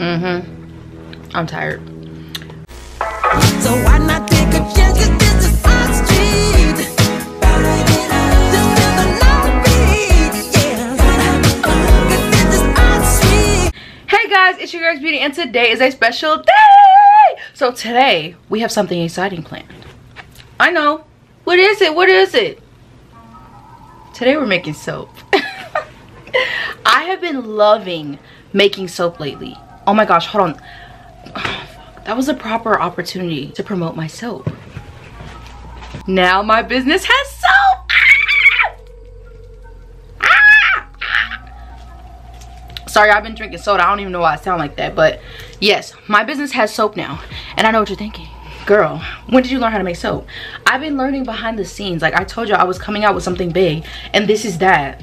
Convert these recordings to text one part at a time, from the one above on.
Mm-hmm. I'm tired. So why not take a chance? 'Cause this is our street. Just feel the love beat, yeah. 'Cause this is our street. Hey guys, it's your girl's beauty and today is a special day. So today we have something exciting planned. I know. What is it? What is it? Today we're making soap. I have been loving making soap lately. Oh my gosh, hold on. That was a proper opportunity to promote my soap. Now my business has soap. Ah! sorry i've been drinking soda i don't even know why i sound like that but yes my business has soap now and i know what you're thinking girl when did you learn how to make soap i've been learning behind the scenes like i told you i was coming out with something big and this is that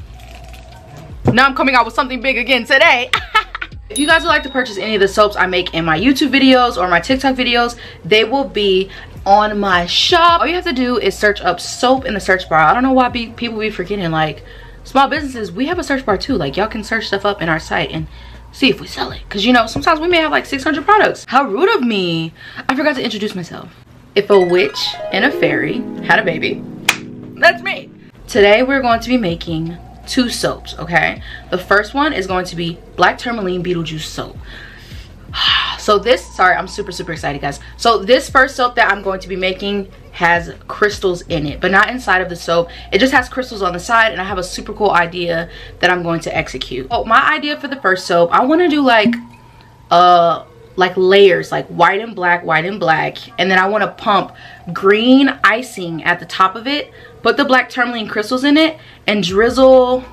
now i'm coming out with something big again today if you guys would like to purchase any of the soaps i make in my youtube videos or my tiktok videos they will be on my shop. All you have to do is search up soap in the search bar. I don't know why be, people be forgetting like small businesses we have a search bar too. Like y'all can search stuff up in our site and see if we sell it. Because you know sometimes we may have like 600 products. How rude of me. I forgot to introduce myself. If a witch and a fairy had a baby that's me. Today we're going to be making two soaps okay? The first one is going to be black tourmaline beetlejuice soap. So this sorry i'm super super excited guys. So this first soap that i'm going to be making has crystals in it but not inside of the soap. It just has crystals on the side and i have a super cool idea that i'm going to execute. Oh my idea for the first soap i want to do like uh like layers like white and black white and black and then i want to pump green icing at the top of it put the black tourmaline crystals in it and drizzle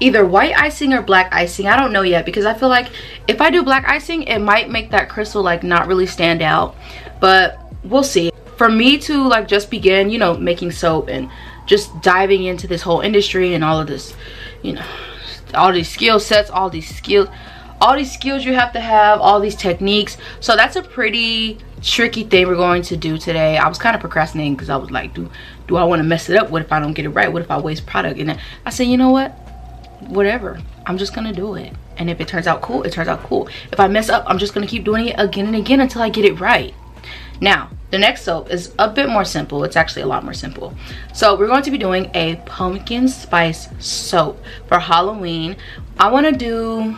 either white icing or black icing. I don't know yet because i feel like if i do black icing it might make that crystal like not really stand out. But we'll see. For me to like just begin you know making soap and just diving into this whole industry and all of this you know all these skill sets all these skills all these skills you have to have all these techniques. So that's a pretty tricky thing we're going to do today. I was kind of procrastinating because i was like do do i want to mess it up? What if i don't get it right? What if i waste product? And i said you know what? Whatever. I'm just gonna do it. And if it turns out cool it turns out cool. If i mess up i'm just gonna keep doing it again and again until i get it right. Now the next soap is a bit more simple. It's actually a lot more simple. So we're going to be doing a pumpkin spice soap for halloween. I want to do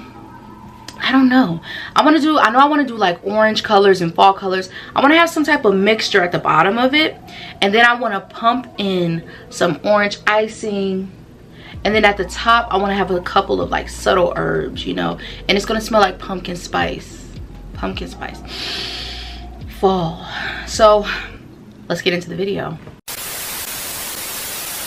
I don't know. I want to do, I know I want to do like orange colors and fall colors. I want to have some type of mixture at the bottom of it. And then I want to pump in some orange icing. And then at the top, I want to have a couple of like subtle herbs, you know. And it's going to smell like pumpkin spice. Pumpkin spice. Fall. So, let's get into the video.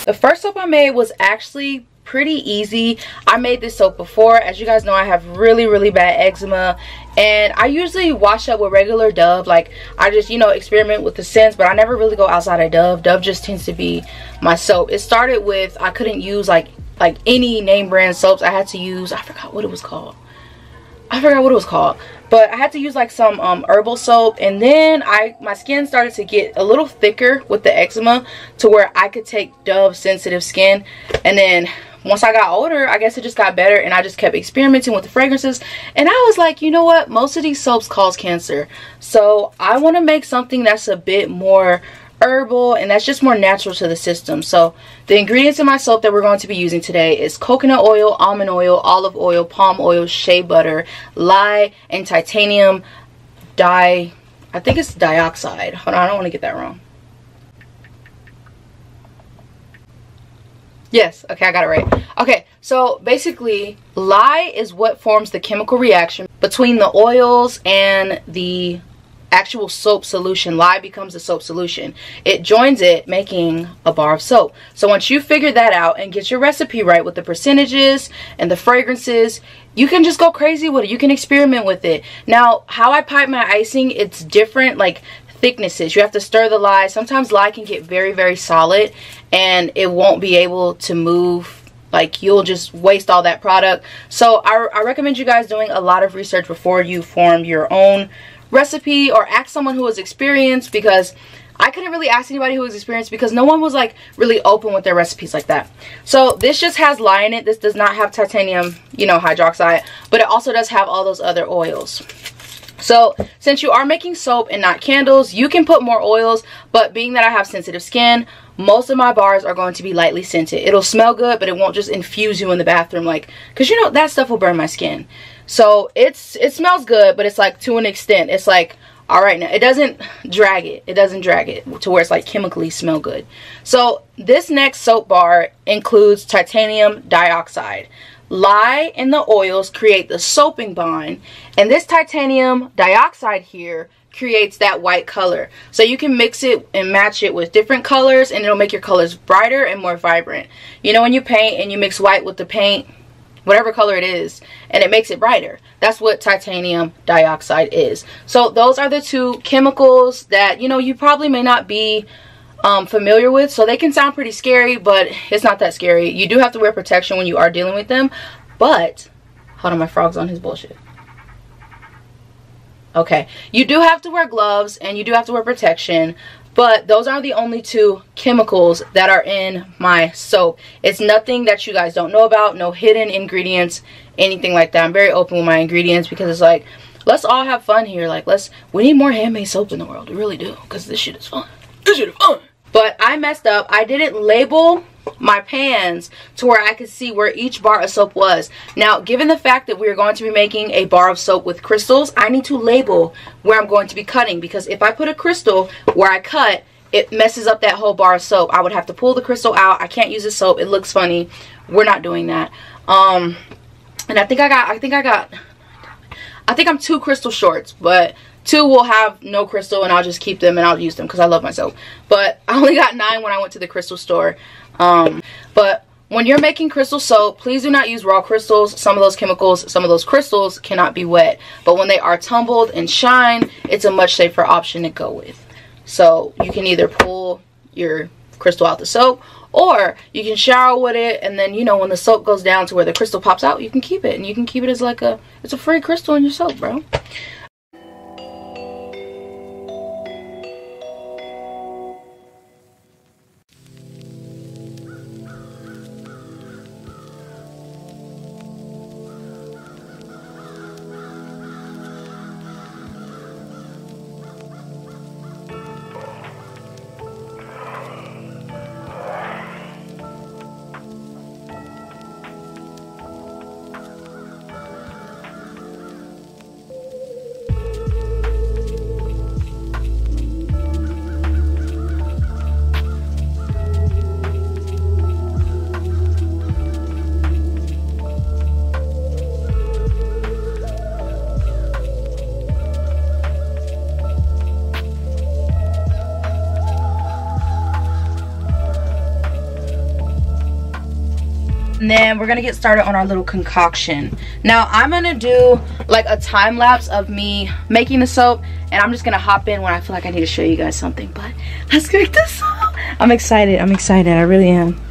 The first soap I made was actually pretty easy. I made this soap before. As you guys know i have really really bad eczema. And i usually wash up with regular dove. Like i just you know experiment with the scents but i never really go outside of dove. Dove just tends to be my soap. It started with i couldn't use like like any name brand soaps. I had to use i forgot what it was called. I forgot what it was called but I had to use like some um, herbal soap. And then I my skin started to get a little thicker with the eczema to where I could take Dove sensitive skin. And then once I got older I guess it just got better and I just kept experimenting with the fragrances. And I was like you know what? Most of these soaps cause cancer. So I want to make something that's a bit more herbal and that's just more natural to the system. So the ingredients in my soap that we're going to be using today is coconut oil almond oil olive oil palm oil shea butter lye and titanium di i think it's dioxide. Hold on i don't want to get that wrong. Yes okay i got it right. Okay so basically lye is what forms the chemical reaction between the oils and the actual soap solution. Lye becomes a soap solution. It joins it making a bar of soap. So once you figure that out and get your recipe right with the percentages and the fragrances you can just go crazy with it. You can experiment with it. Now how i pipe my icing it's different like thicknesses. You have to stir the lye. Sometimes lye can get very very solid and it won't be able to move. Like you'll just waste all that product. So I, I recommend you guys doing a lot of research before you form your own recipe or ask someone who was experienced because I couldn't really ask anybody who was experienced because no one was like really open with their recipes like that. So this just has lye in it. This does not have titanium, you know, hydroxide, but it also does have all those other oils. So since you are making soap and not candles, you can put more oils, but being that I have sensitive skin, most of my bars are going to be lightly scented. It'll smell good, but it won't just infuse you in the bathroom like, cause you know, that stuff will burn my skin. So it's, it smells good, but it's like to an extent, it's like, all right now, it doesn't drag it. It doesn't drag it to where it's like chemically smell good. So this next soap bar includes titanium dioxide. Lye and the oils create the soaping bond, and this titanium dioxide here creates that white color. So you can mix it and match it with different colors, and it'll make your colors brighter and more vibrant. You know when you paint and you mix white with the paint, whatever color it is, and it makes it brighter. That's what titanium dioxide is. So those are the two chemicals that, you know, you probably may not be um, familiar with. So they can sound pretty scary, but it's not that scary. You do have to wear protection when you are dealing with them. But, hold on, my frog's on his bullshit. Okay, you do have to wear gloves and you do have to wear protection, but those are the only two chemicals that are in my soap. It's nothing that you guys don't know about, no hidden ingredients, anything like that. I'm very open with my ingredients because it's like, let's all have fun here. Like, let's, we need more handmade soap in the world. We really do because this shit is fun. This shit is fun. But I messed up. I didn't label my pans to where I could see where each bar of soap was. Now, given the fact that we're going to be making a bar of soap with crystals, I need to label where I'm going to be cutting because if I put a crystal where I cut, it messes up that whole bar of soap. I would have to pull the crystal out. I can't use the soap. It looks funny. We're not doing that. Um, and I think I got, I think I got, I think I'm two crystal shorts, but two will have no crystal and I'll just keep them and I'll use them because I love my soap. But I only got nine when I went to the crystal store. Um, but when you're making crystal soap, please do not use raw crystals. Some of those chemicals, some of those crystals cannot be wet. But when they are tumbled and shine, it's a much safer option to go with. So you can either pull your crystal out the soap or you can shower with it and then you know when the soap goes down to where the crystal pops out you can keep it and you can keep it as like a it's a free crystal in your soap bro and then we're gonna get started on our little concoction. Now i'm gonna do like a time lapse of me making the soap and i'm just gonna hop in when i feel like i need to show you guys something. But let's make this soap. I'm excited. I'm excited. I really am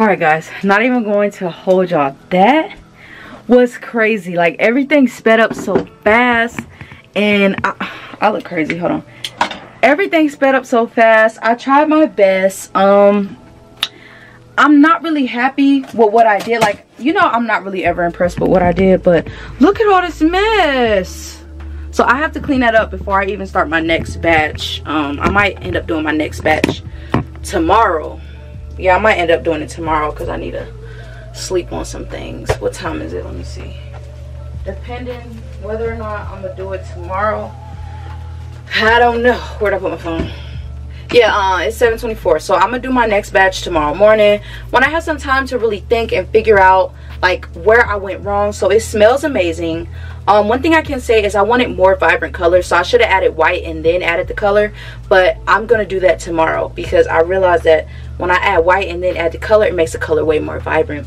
all right guys not even going to hold y'all. That was crazy. Like everything sped up so fast and I, I look crazy. Hold on. Everything sped up so fast. I tried my best. Um i'm not really happy with what i did. Like you know i'm not really ever impressed with what i did but look at all this mess. So i have to clean that up before i even start my next batch. Um i might end up doing my next batch tomorrow yeah i might end up doing it tomorrow because i need to sleep on some things what time is it let me see depending whether or not i'm gonna do it tomorrow I don't know. Where'd I put my phone? Yeah, uh, it's 7.24. So I'm going to do my next batch tomorrow morning. When I have some time to really think and figure out like where I went wrong. So it smells amazing. Um, one thing I can say is I wanted more vibrant colors. So I should have added white and then added the color. But I'm going to do that tomorrow. Because I realized that when I add white and then add the color, it makes the color way more vibrant.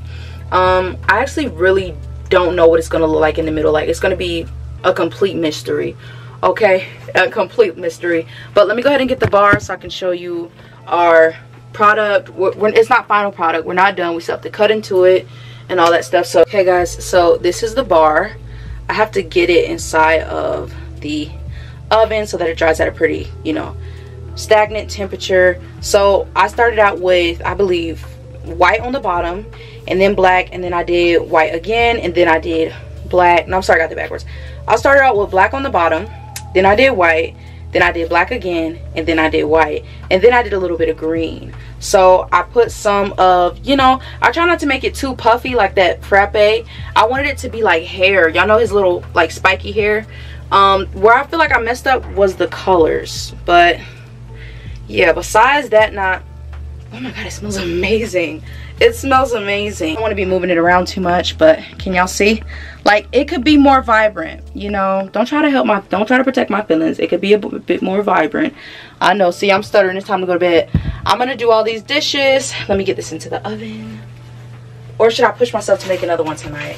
Um, I actually really don't know what it's to look like in the middle. Like it's to be a complete mystery okay? A complete mystery. But let me go ahead and get the bar so i can show you our product. We're, we're, it's not final product. We're not done. We still have to cut into it and all that stuff. So okay guys. So this is the bar. I have to get it inside of the oven so that it dries at a pretty you know stagnant temperature so i started out with i believe white on the bottom and then black and then i did white again and then i did black no i'm sorry i got the backwards i started out with black on the bottom then I did white. Then I did black again. And then I did white. And then I did a little bit of green. So I put some of, you know, I try not to make it too puffy like that frappe. I wanted it to be like hair. Y'all know his little like spiky hair. Um, where I feel like I messed up was the colors. But yeah, besides that not, oh my god, it smells amazing. It smells amazing. I don't want to be moving it around too much but can y'all see? Like it could be more vibrant you know? Don't try to help my don't try to protect my feelings. It could be a bit more vibrant. I know see i'm stuttering. It's time to go to bed. I'm gonna do all these dishes. Let me get this into the oven. Or should i push myself to make another one tonight?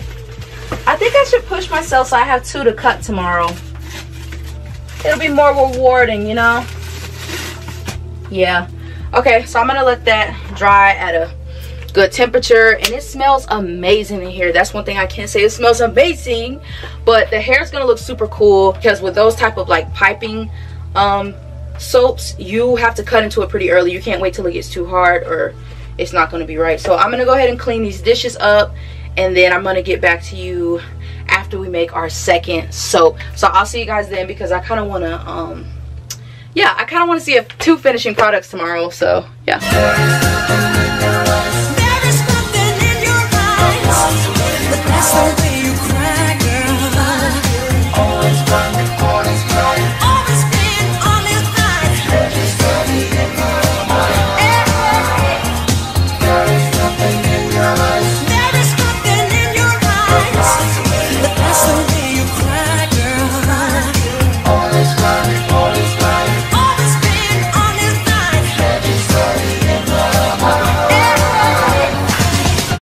I think i should push myself so i have two to cut tomorrow. It'll be more rewarding you know yeah. Okay so i'm gonna let that dry at a good temperature and it smells amazing in here. That's one thing i can say it smells amazing but the hair is gonna look super cool because with those type of like piping um soaps you have to cut into it pretty early. You can't wait till it gets too hard or it's not to be right. So i'm to go ahead and clean these dishes up and then i'm to get back to you after we make our second soap. So i'll see you guys then because i kind of want to um yeah i kind of want to see a, two finishing products tomorrow so yeah